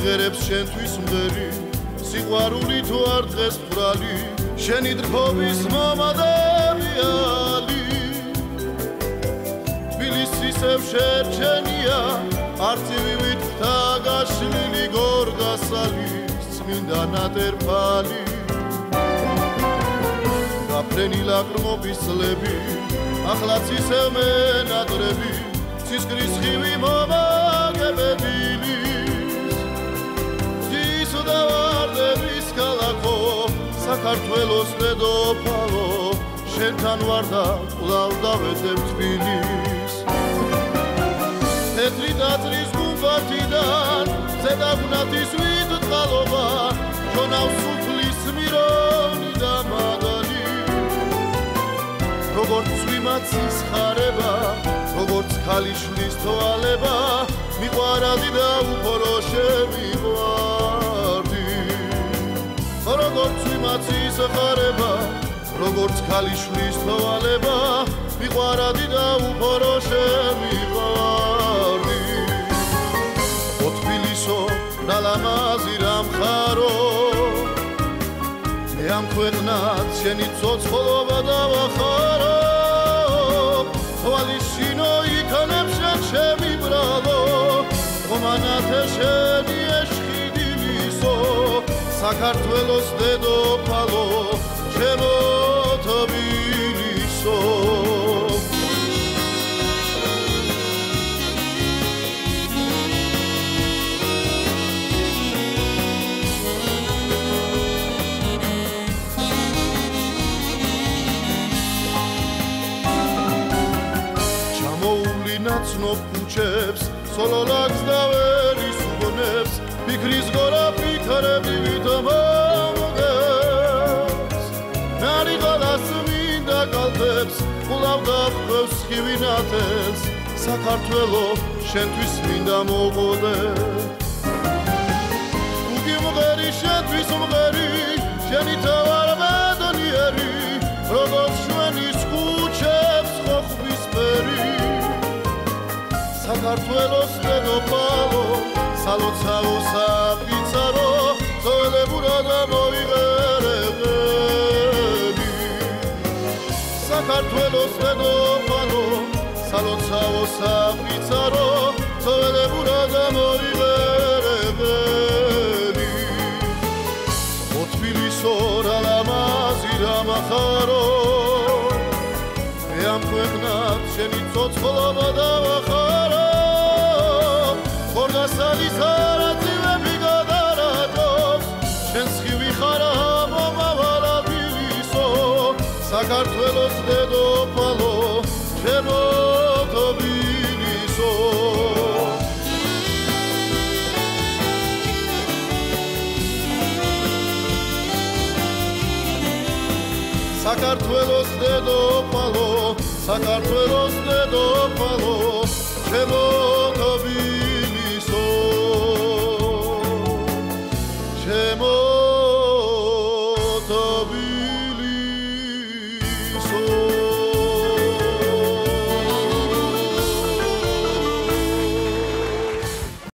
შენთვის მღერი სიყვარული თუ არ დღეს ბრალი შენი დრფობის მომადებიანი თბილისისევ შერჩენია არწივივით და გაშლილი გორგასალი წმინდა ნატერფალი. გაფრენილა ყრმობის წლები ახლაც ისევ მენატრები ცისკრის ხივი მომაგებედილი საქართველოს დედოფალო შენთან ვარ და კვლავ დავეძებ თბილის თეთრი დაწრის გუმბათიდან ზედაგუნათის ვით წყალობა ჩონავს სუფლის მირონი და მაგალი როგორც ვიმაცის ხარება როგორც ქალიშვილის თვალება მიყვარადი და უფორო შემიყვარდი ხარება როგორც ქალიშვილის თვალება მიყვარადი და უფორო შემიყვარდი. ოთბილისო ნალამაზი რამხარო მე ამ ქვეყნად შენი ცოცხლობა დავახარო. თვალიშინო იქნებ შენ ჩემი ბრალო ხომანათე შენი ეშხიდილისო საქართველოს დედოფალო ჩემო თბილისო ნაცნობ ქუჩებს სოლოლაკს და ვერის უგონებს ფიქრის გორა ფიქრები ვითომოგებს ნარი გოლას მინდა კალთებს ყლავ გაფხევს ხივინათებს. საქართველო შენთვის მინდა მოღოდე უგი მღერი შენთვის მღერი შენი თავარ მედონიერი როგორც შვენის ქუჩებს ხოხბის ფერი. საქართველოს დედოფალო სალოცავო საფიცარო ზოლებურა და მოიღერებელი საქართველოს დედოფალო სალოცავო საფიცარო ზოლებურა და მოიღერებელი ოთბილისო რა ლამაზი რა მახარო ამ ქვეყნად შენი ცოცხლობა დავახარო საქართველოს დედოფალო ჩემო თბილისო. საქართველოს დედოფალო საქართველოს დედოფალო ჩემო თბილისო